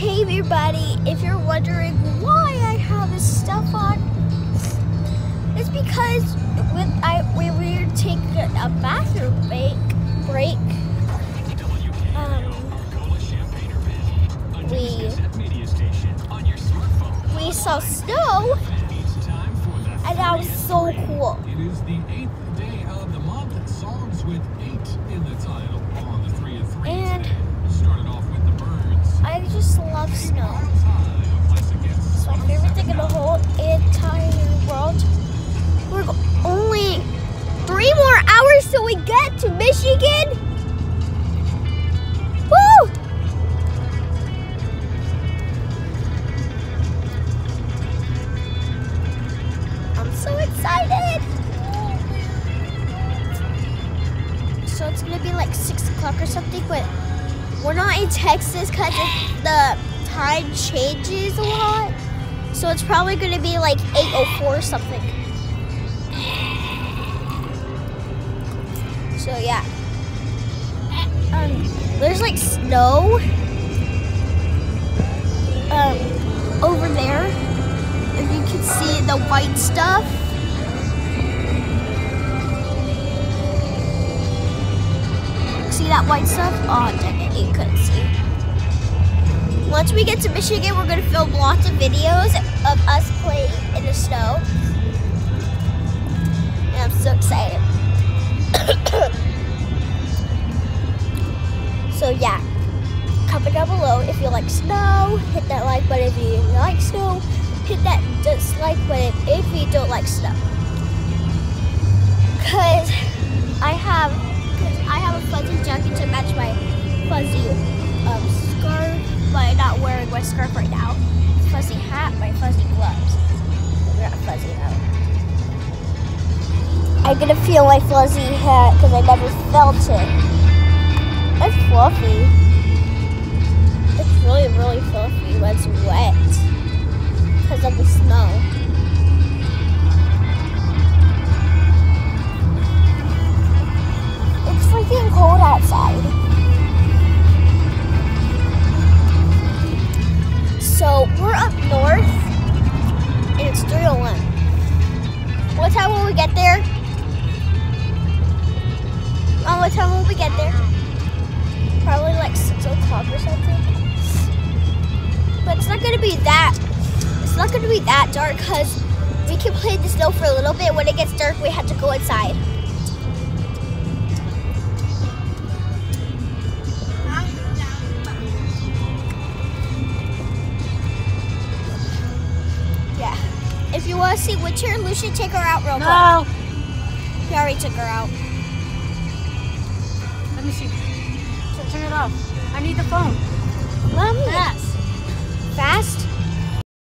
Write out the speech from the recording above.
Hey everybody, if you're wondering why I have this stuff on, it's because when I when we were taking a bathroom break, break um, we we saw snow, and that was so cool. It is the eighth day of the month. Songs with till we get to Michigan. Woo! I'm so excited. So it's gonna be like six o'clock or something, but we're not in Texas because the time changes a lot. So it's probably to be like 8.04 or something. So yeah. Um, there's like snow um, over there. If you can see the white stuff. See that white stuff? Oh, dang it, you couldn't see. Once we get to Michigan, we're gonna film lots of videos of us playing in the snow. And I'm so excited. Like snow, hit that like button if you like snow, hit that dislike button if you don't like snow. Cause I have, cause I have a fuzzy jacket to match my fuzzy um, scarf, but I'm not wearing my scarf right now. Fuzzy hat, my fuzzy gloves. They're not fuzzy now. I'm gonna feel my fuzzy hat because I never felt it. It's fluffy. Really, really fluffy when it's wet because of the snow. It's freaking cold outside. So we're up north and it's 301. What time will we get there? Mom, what time will we get there? Probably like 6 o'clock or something. But it's not gonna be that it's not gonna be that dark because we can play in the snow for a little bit. When it gets dark we have to go inside. Yeah. If you want to see Winter, Lucian, take her out real No. quick. He already took her out. Let me see. Turn it off. I need the phone. Mommy. Fast. Fast?